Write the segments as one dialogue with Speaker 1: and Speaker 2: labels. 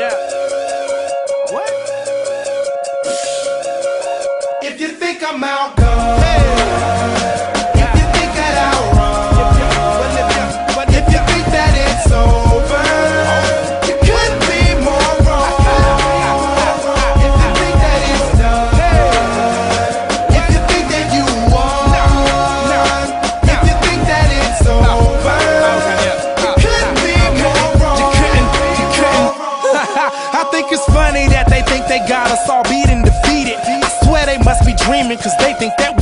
Speaker 1: Yeah. What? If you think I'm outdone. Hey. Think it's
Speaker 2: funny that they think they got us all beat and defeated. I swear they must be dreaming, cause they think that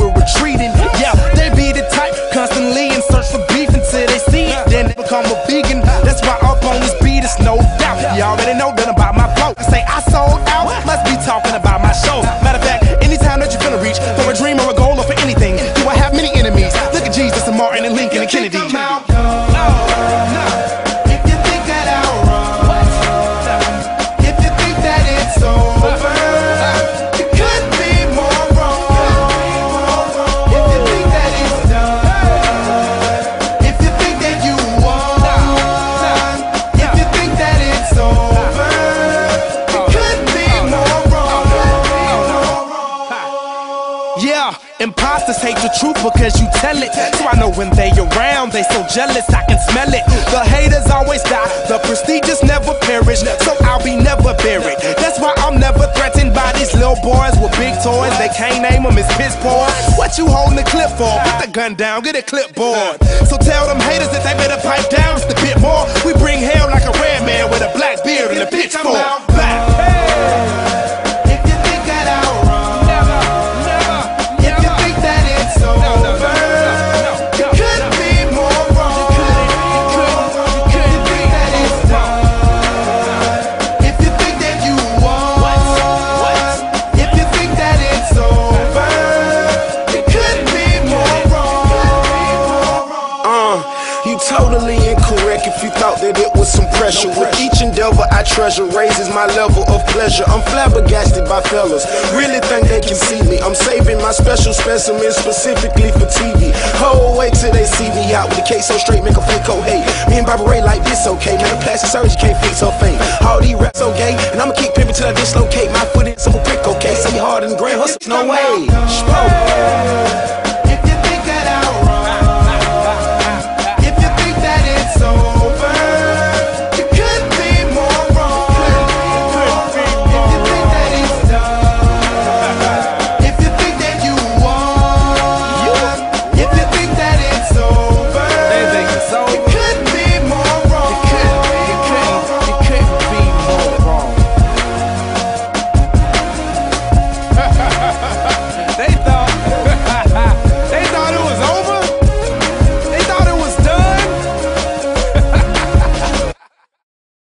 Speaker 2: imposters hate the truth because you tell it. So I know when they around, they so jealous, I can smell it. The haters always die, the prestigious never perish. So I'll be never buried. That's why I'm never threatened by these little boys with big toys. They can't name them, it's piss poor. What you holding the clip for? Put the gun down, get a clipboard. So tell them haters that they better pipe down just a bit more. We bring hell like a red man with a black beard and a pitchfork.
Speaker 3: Incorrect if you thought that it was some pressure. With each endeavor I treasure raises my level of pleasure. I'm flabbergasted by fellas, really think they can see me. I'm saving my special specimens specifically for TV. Whole wait till they see me out with a case so straight, make a fake oh hey. Me and Barbara Ray like this okay, man. A plastic surgery can't fix her fame. All these raps gay, and I'ma keep pimping till I dislocate